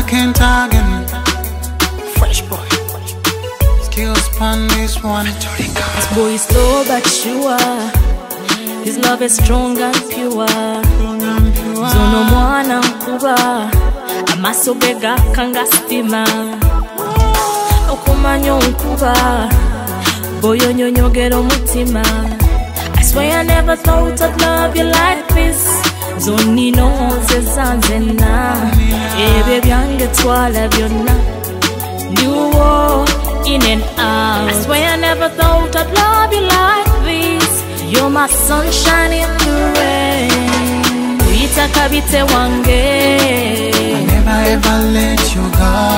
back and again. Fresh boy. Skills pon this one. This boy is slow but sure. His love is strong and pure. Zono mwana mkuba amaso ge gakanga sitima okumanya onkuba boyonyonyogera omutima I swear I never thought I'd love you like this twala byonna in and out. I swear I never thought I'd love you like this. You're my sunshine in the rain. Uitaka bite wange. I never ever let you go.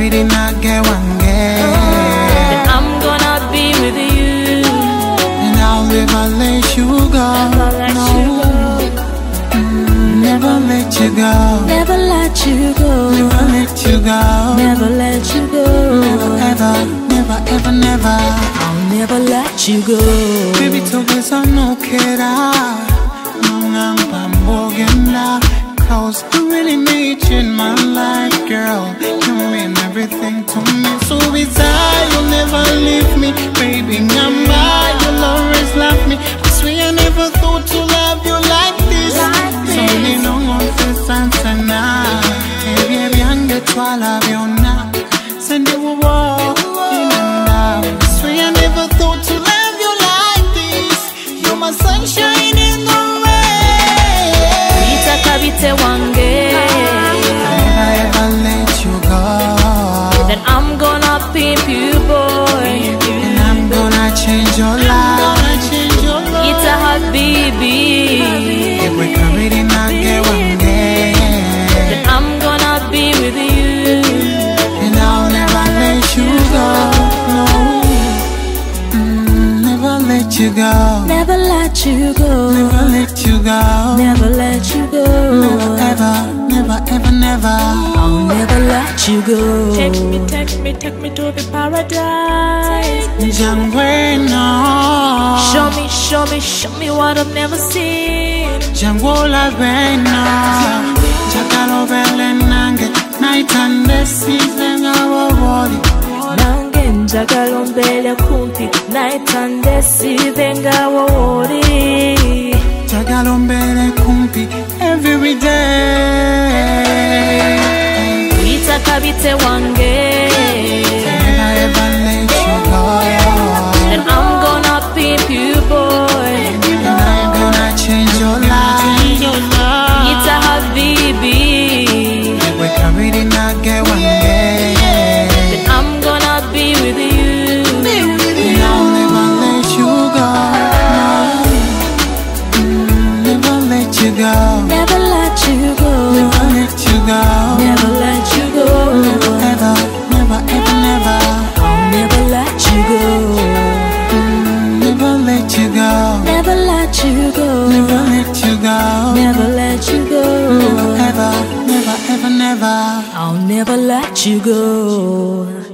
In a get one Then I'm gonna be with you. And I'll never let you go. Never let no. you go. Never let you go. Never let you go. Never let you go. Never let you go. Ever, never, ever, never. I'll never let you go. Baby, togeza no kera. Nongamba mbogenda. Cause I really you in my life, girl. You mean everything to me. So beside, Uitaka bite wange. Never ever let you go. Then I'm gonna pimp you, boy. And I'm gonna change your life. Ita habibi. If we carried let you go. Never let you go. Never let you go. Ever, never, ever, never. I'll never let you go. Take me, take me, take me to the paradise. Jangwe no. Show me, show me, show me what I've never seen. Jangola beno. Chakalo bele nange. Night and day season our body. nange njagala ombeere kumpi naitande siibenga wooli oh, bite wange ever go. and I'm gonna boy And I'm gonna change your life. ita habibi We in a get one let you go. never let you go Never let you go. never let you go Ever, never, ever, never. I'll never let you go.